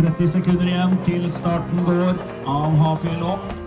30 sekunder igjen til starten går av Hafjell opp.